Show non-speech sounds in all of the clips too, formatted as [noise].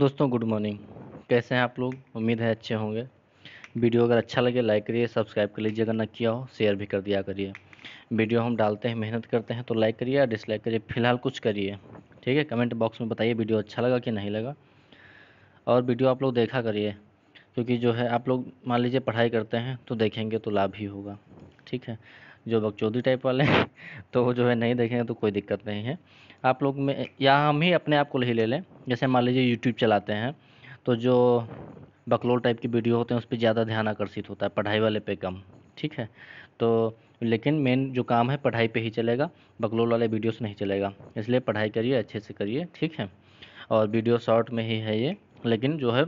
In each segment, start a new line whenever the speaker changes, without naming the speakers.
दोस्तों good morning कैसे हैं आप लोग? उम्मीद है अच्छे होंगे। वीडियो अगर अच्छा लगे लाइक करिए सब्सक्राइब कर लीजिए। अगर ना किया हो शेयर भी कर दिया करिए। वीडियो हम डालते हैं, मेहनत करते हैं तो लाइक करिए या डिसलाइक करिए। फ़िलहाल कुछ करिए। ठीक है? कमेंट बॉक्स में बताइए वीडियो अच्छा लगा कि नहीं लगा। और वीडियो आप लोग देखा करिए। क्योंकि जो है, आप लोग मान लीजिए पढ़ाई करते हैं तो देखेंगे तो लाभ ही होगा। ठीक है? जो बकचोदी टाइप वाले हैं [laughs] तो वो जो है नहीं देखेंगे तो कोई दिक्कत नहीं है। आप लोग में, या हम ही अपने आप को ही ले लें। जैसे मान लीजिए यूट्यूब चलाते हैं तो जो बकलोल टाइप की वीडियो होते हैं, उस पर ज़्यादा ध्यान आकर्षित होता है, पढ़ाई वाले पे कम, ठीक है? तो लेकिन मेन जो काम है, पढ़ाई पे ही चलेगा, बकलोल वाले वीडियोस नहीं चलेगा। इसलिए पढ़ाई करिए, अच्छे से करिए, ठीक है? और वीडियो शॉर्ट में ही है ये, लेकिन जो है,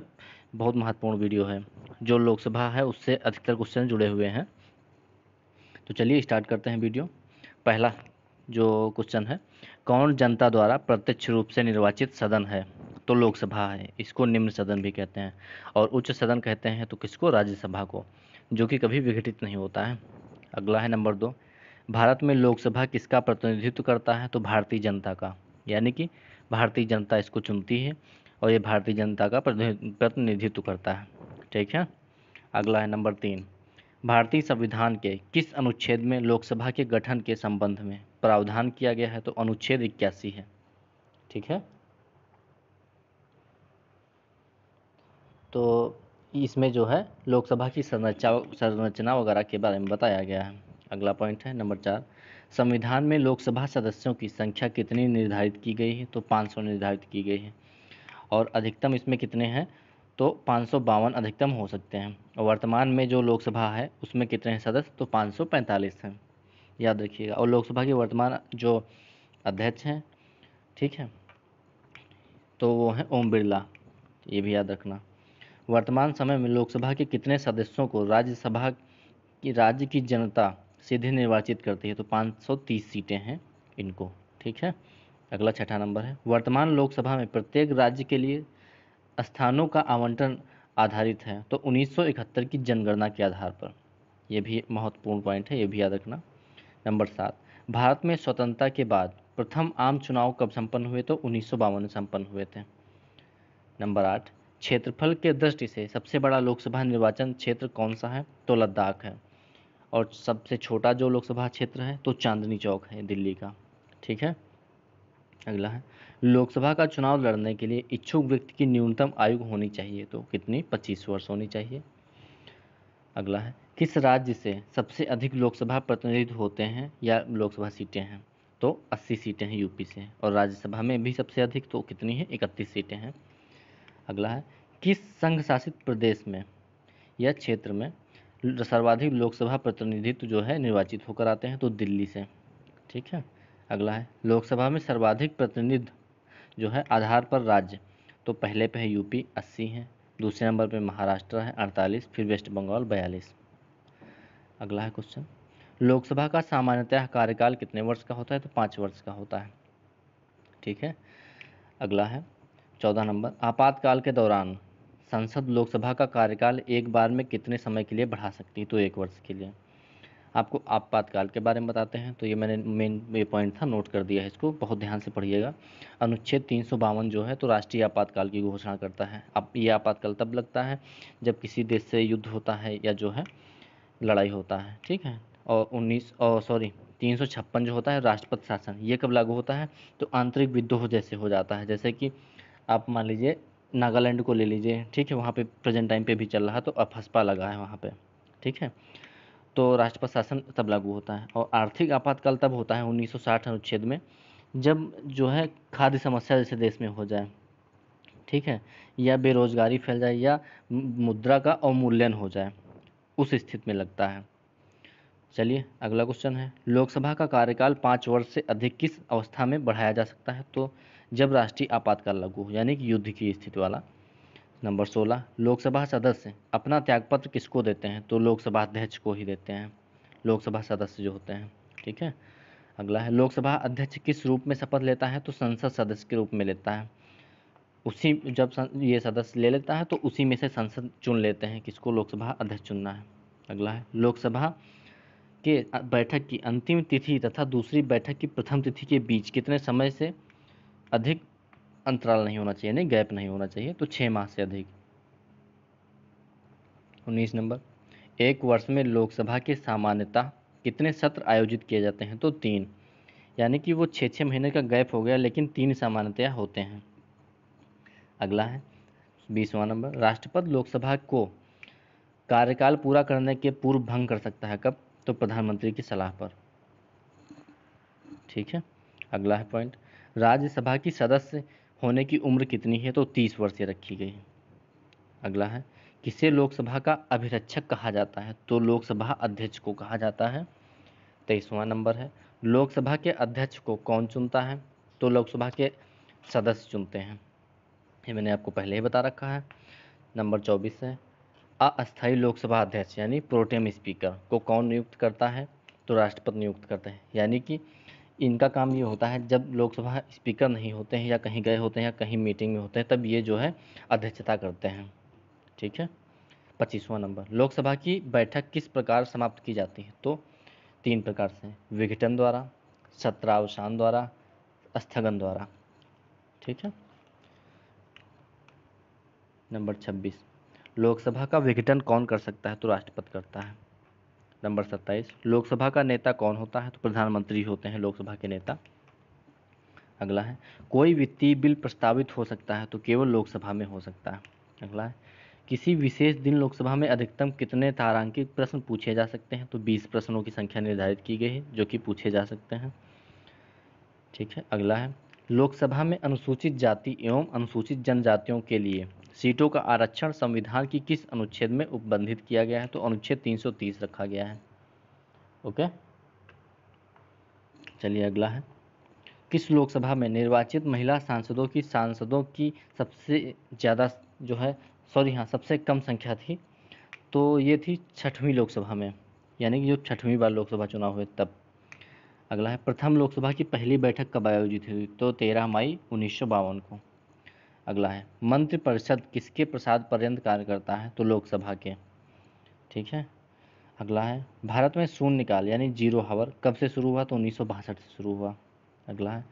बहुत महत्वपूर्ण वीडियो है। जो लोकसभा है, उससे अधिकतर क्वेश्चन जुड़े हुए हैं। तो चलिए स्टार्ट करते हैं वीडियो पहला जो क्वेश्चन है, कौन जनता द्वारा प्रत्यक्ष रूप से निर्वाचित सदन है? तो लोकसभा है, इसको निम्न सदन भी कहते हैं और उच्च सदन कहते हैं तो किसको? राज्यसभा को, जो कि कभी विघटित नहीं होता है। अगला है नंबर दो, भारत में लोकसभा किसका प्रतिनिधित्व करता है? तो भारतीय जनता का, यानी कि भारतीय जनता इसको चुनती है और ये भारतीय जनता का प्रतिनिधित्व करता है। ठीक है? अगला है नंबर तीन भारतीय संविधान के किस अनुच्छेद में लोकसभा के गठन के संबंध में प्रावधान किया गया है तो अनुच्छेद इक्यासी है। ठीक है? तो इसमें जो है, लोकसभा की संरचना संरचना वगैरह के बारे में बताया गया है। अगला पॉइंट है, नंबर चार। संविधान में लोकसभा सदस्यों की संख्या कितनी निर्धारित की गई है तो 500 निर्धारित की गई है। और अधिकतम इसमें कितने हैं? तो पाँच सौ बावन अधिकतम हो सकते हैं। और वर्तमान में जो लोकसभा है, उसमें कितने हैं सदस्य? तो 545 हैं। याद रखिएगा। और लोकसभा के वर्तमान जो अध्यक्ष हैं, ठीक है तो वो हैं ओम बिरला। ये भी याद रखना। वर्तमान समय में लोकसभा के कितने सदस्यों को राज्यसभा की, राज्य की जनता सीधे निर्वाचित करती है तो 530 सीटें हैं इनको, ठीक है? अगला छठा नंबर है। वर्तमान लोकसभा में प्रत्येक राज्य के लिए स्थानों का आवंटन आधारित है। तो 1971 की जनगणना के आधार पर यह भी महत्वपूर्ण पॉइंट है, ये भी याद रखना। नंबर सात, भारत में स्वतंत्रता के बाद प्रथम आम चुनाव कब संपन्न हुए? तो उन्नीस में संपन्न हुए थे। नंबर आठ, क्षेत्रफल के दृष्टि से सबसे बड़ा लोकसभा निर्वाचन क्षेत्र कौन सा है? तो लद्दाख है। और सबसे छोटा जो लोकसभा क्षेत्र है तो चांदनी चौक है, दिल्ली का। ठीक है? अगला है, लोकसभा का चुनाव लड़ने के लिए इच्छुक व्यक्ति की न्यूनतम आयु होनी चाहिए तो कितनी? 25 वर्ष होनी चाहिए। अगला है, किस राज्य से सबसे अधिक लोकसभा प्रतिनिधित्व होते हैं या लोकसभा सीटें हैं? तो 80 सीटें हैं, यूपी से और राज्यसभा में भी सबसे अधिक तो कितनी है? इकतीस सीटें हैं। अगला है, किस संघ शासित प्रदेश में या क्षेत्र में सर्वाधिक लोकसभा प्रतिनिधित्व जो है, निर्वाचित होकर आते हैं? तो दिल्ली से। ठीक है? अगला है, लोकसभा में सर्वाधिक प्रतिनिधि जो है आधार पर राज्य। तो पहले पे है यूपी, अस्सी है। दूसरे नंबर पे महाराष्ट्र है, अड़तालीस, फिर वेस्ट बंगाल बयालीस। अगला है क्वेश्चन, लोकसभा का सामान्यतः कार्यकाल कितने वर्ष का होता है? तो पाँच वर्ष का होता है। ठीक है? अगला है, चौदह नंबर, आपातकाल के दौरान संसद लोकसभा का कार्यकाल एक बार में कितने समय के लिए बढ़ा सकती है? तो एक वर्ष के लिए। आपको आपातकाल के बारे में बताते हैं। तो ये मैंने मेन ये पॉइंट था नोट कर दिया है इसको। बहुत ध्यान से पढ़िएगा। अनुच्छेद तीन सौ बावन जो है तो राष्ट्रीय आपातकाल की घोषणा करता है। अब ये आपातकाल तब लगता है, जब किसी देश से युद्ध होता है या जो है, लड़ाई होता है। ठीक है? और उन्नीस, और सॉरी तीन सौ छप्पन जो होता है, राष्ट्रपति शासन, ये कब लागू होता है? तो आंतरिक विद्रोह जैसे हो जाता है। जैसे कि आप मान लीजिए, नागालैंड को ले लीजिए। ठीक है? वहाँ पे प्रेजेंट टाइम पे भी चल रहा है तो अफस्पा लगा है वहाँ पे। ठीक है? तो राष्ट्रपति शासन तब लागू होता है और आर्थिक आपातकाल तब होता है 1960 अनुच्छेद में, जब जो है खाद्य समस्या जैसे देश में हो जाए। ठीक है? या बेरोजगारी फैल जाए या मुद्रा का अवमूल्यन हो जाए, उस स्थिति में लगता है। चलिए, अगला क्वेश्चन है। लोकसभा का कार्यकाल पाँच वर्ष से अधिक किस अवस्था में बढ़ाया जा सकता है? तो जब राष्ट्रीय आपातकाल लागू हो, यानी कि युद्ध की स्थिति वाला नंबर सोलह, लोकसभा सदस्य अपना त्यागपत्र किसको देते हैं? तो लोकसभा अध्यक्ष को ही देते हैं। लोकसभा सदस्य जो होते हैं, ठीक है? अगला है, लोकसभा अध्यक्ष किस रूप में शपथ लेता है? तो संसद सदस्य के रूप में लेता है। उसी, जब ये सदस्य ले लेता है तो उसी में से संसद चुन लेते हैं किसको? लोकसभा अध्यक्ष चुनना है। अगला है, लोकसभा के बैठक की अंतिम तिथि तथा दूसरी बैठक की प्रथम तिथि के बीच कितने समय से अधिक अंतराल नहीं होना चाहिए नहीं गैप नहीं होना चाहिए तो छः माह से अधिक। उन्नीस नंबर, एक वर्ष में लोकसभा के सामान्यतः कितने सत्र आयोजित किए जाते हैं? तो तीन। यानी कि वो छः छः महीने का गैप हो गया, लेकिन तीन सामान्यतया होते हैं। अगला है, बीसवां नंबर, राष्ट्रपति लोकसभा को कार्यकाल पूरा करने के पूर्व भंग कर सकता है कब? तो प्रधानमंत्री की सलाह पर। ठीक है? अगला है पॉइंट, राज्यसभा की सदस्य होने की उम्र कितनी है तो तीस वर्ष रखी गई। अगला है, किसे लोकसभा का अभिरक्षक कहा जाता है? तो लोकसभा अध्यक्ष को कहा जाता है। तेईसवां नंबर है, लोकसभा के अध्यक्ष को कौन चुनता है? तो लोकसभा के सदस्य चुनते हैं। ये मैंने आपको पहले ही बता रखा है। नंबर चौबीस है, अस्थायी लोकसभा अध्यक्ष यानी प्रोटेम स्पीकर को कौन नियुक्त करता है? तो राष्ट्रपति नियुक्त करते हैं। यानी कि इनका काम ये होता है, जब लोकसभा स्पीकर नहीं होते हैं या कहीं गए होते हैं या कहीं मीटिंग में होते हैं, तब ये जो है अध्यक्षता करते हैं। ठीक है? पच्चीसवां नंबर। लोकसभा की बैठक किस प्रकार समाप्त की जाती है? तो तीन प्रकार से विघटन द्वारा, सत्रावसान द्वारा, स्थगन द्वारा। ठीक है? नंबर छब्बीस। लोकसभा का विघटन कौन कर सकता है? तो राष्ट्रपति करता है। नंबर सत्ताईस, लोकसभा का नेता कौन होता है? तो प्रधानमंत्री होते हैं लोकसभा के नेता। अगला है, कोई वित्तीय बिल प्रस्तावित हो सकता है तो केवल लोकसभा में हो सकता है। अगला है, किसी विशेष दिन लोकसभा में अधिकतम कितने तारांकित प्रश्न पूछे जा सकते हैं? तो 20 प्रश्नों की संख्या निर्धारित की गई है, जो कि पूछे जा सकते हैं। ठीक है, अगला है लोकसभा में अनुसूचित जाति एवं अनुसूचित जनजातियों के लिए सीटों का आरक्षण संविधान की किस अनुच्छेद में उपबंधित किया गया है? तो अनुच्छेद 330 रखा गया है। ओके? चलिए अगला है। किस लोकसभा में निर्वाचित महिला सांसदों की सांसदों की सबसे ज़्यादा जो है, सॉरी हाँ सबसे कम संख्या थी तो ये थी छठवीं लोकसभा में, यानी कि जो छठवीं बार लोकसभा चुनाव हुए तब। अगला है, प्रथम लोकसभा की पहली बैठक कब आयोजित हुई? तो तेरह मई उन्नीस सौ बावन को। अगला है, मंत्रिपरिषद किसके प्रसाद पर्यंत कार्य करता है? तो लोकसभा के। ठीक है? अगला है, भारत में शून्य काल यानी ज़ीरो हावर, कब से शुरू हुआ? तो उन्नीस सौ बासठ से शुरू हुआ। अगला है,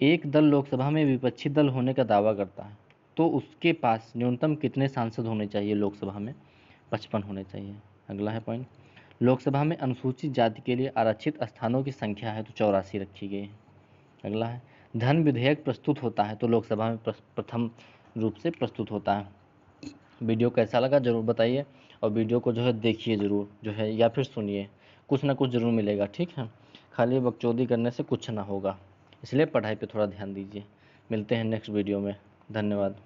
एक दल लोकसभा में विपक्षी दल होने का दावा करता है तो उसके पास न्यूनतम कितने सांसद होने चाहिए लोकसभा में? पचपन होने चाहिए। अगला है पॉइंट लोकसभा में अनुसूचित जाति के लिए आरक्षित स्थानों की संख्या है तो चौरासी रखी गई। है अगला है, धन विधेयक प्रस्तुत होता है तो लोकसभा में प्रथम रूप से प्रस्तुत होता है। वीडियो कैसा लगा ज़रूर बताइए और वीडियो को जो है देखिए ज़रूर, जो है, या फिर सुनिए। कुछ ना कुछ ज़रूर मिलेगा, ठीक है? खाली बकचोदी करने से कुछ ना होगा। इसलिए पढ़ाई पे थोड़ा ध्यान दीजिए। मिलते हैं नेक्स्ट वीडियो में। धन्यवाद।